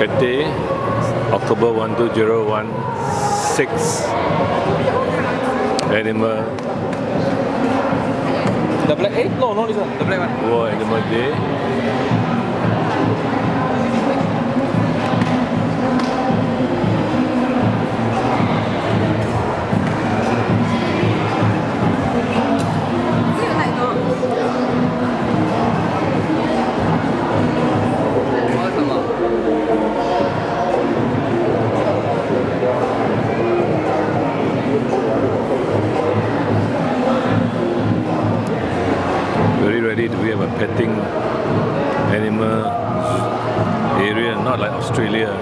Cathay, October 12016. Animal The black, eh? No, no, this one. The black one. War Animal Day. To have a petting animal area, not like Australia.